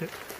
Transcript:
Yep.